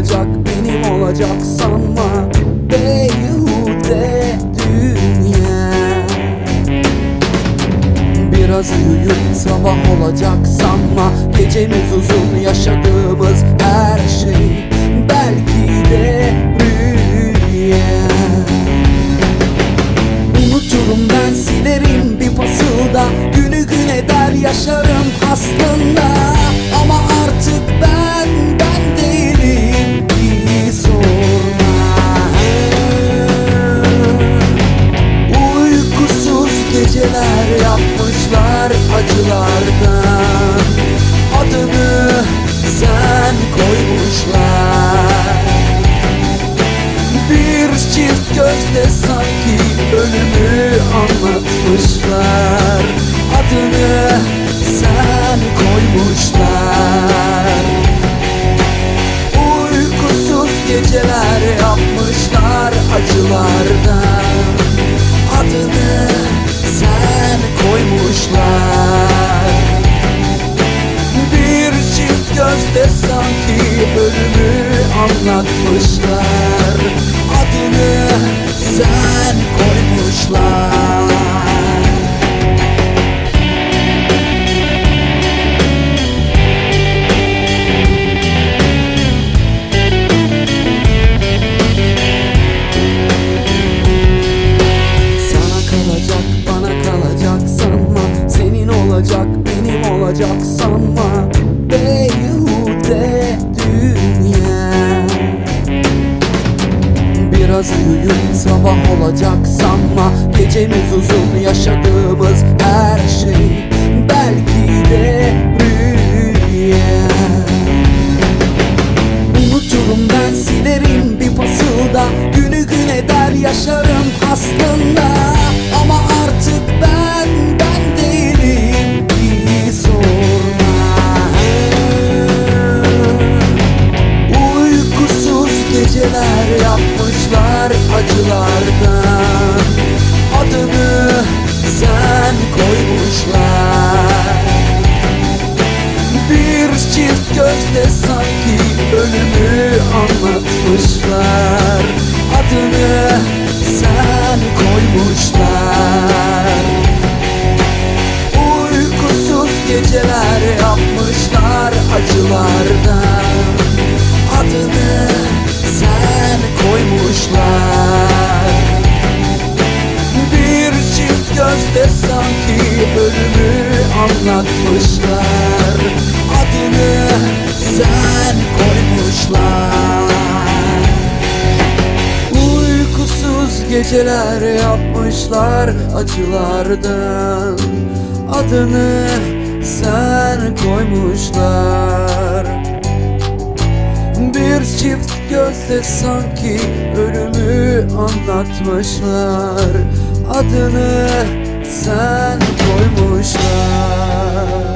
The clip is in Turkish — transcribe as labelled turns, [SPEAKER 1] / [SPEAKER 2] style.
[SPEAKER 1] olacak benim olacak sanma. Beyhude dünya. Biraz uyuyup sabah olacak sanma. Gecemiz uzun yaşadığımız her şey Belki de rüya. Unuturum ben silerim bir fasılda Günü gün eder yaşarım aslında anlatmışlar. Adını sen koymuşlar. Sana kalacak bana kalacak sanma. Senin olacak benim olacak sanma Uyuyup sabah olacak sanma. Gecemiz uzun yaşadığımız her şey Belki de rüya. Unuturum ben silerim bir fasılda Günü gün eder yaşarım aslında geceler yapmışlar acılardan. Adını sen koymuşlar. Bir çift gözle sanki ölümü anlatmışlar. Adını sen koymuşlar. Uykusuz geceler yapmışlar acılardan anlatmışlar Adını sen koymuşlar. Uykusuz geceler yapmışlar acılardan. Adını sen koymuşlar. Bir çift gözle sanki ölümü anlatmışlar. Adını sen koymuşlar